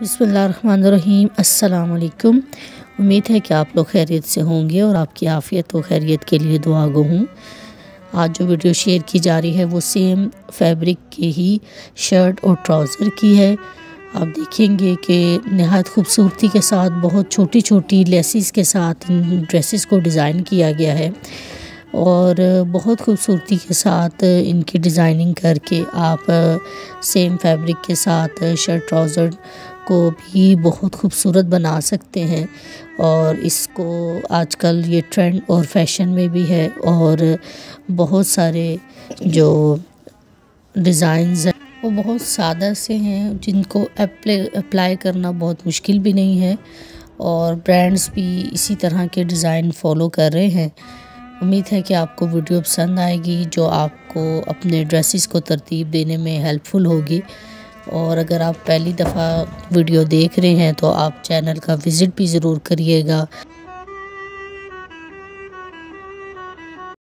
बसमीम अल्लाम उम्मीद है कि आप लोग खैरियत से होंगे और आपकी आफ़ियत व खैरियत के लिए दुआ गो हूँ। आज जो वीडियो शेयर की जा रही है वो सेम फैब्रिक के ही शर्ट और ट्राउज़र की है। आप देखेंगे कि नहायत खूबसूरती के साथ, बहुत छोटी छोटी लेसिस के साथ, इन ड्रेसेस को डिज़ाइन किया गया है। और बहुत खूबसूरती के साथ इनकी डिज़ाइनिंग करके आप सेम फैब्रिक के साथ शर्ट, ट्राउज़र को भी बहुत खूबसूरत बना सकते हैं और इसको आजकल ये ट्रेंड और फ़ैशन में भी है और बहुत सारे जो डिज़ाइंस हैं, वो बहुत सादा से हैं, जिनको अप्लाई करना बहुत मुश्किल भी नहीं है और ब्रांड्स भी इसी तरह के डिज़ाइन फॉलो कर रहे हैं। उम्मीद है कि आपको वीडियो पसंद आएगी, जो आपको अपने ड्रेसेस को तरतीब देने में हेल्पफुल होगी। और अगर आप पहली दफ़ा वीडियो देख रहे हैं तो आप चैनल का विज़िट भी ज़रूर करिएगा।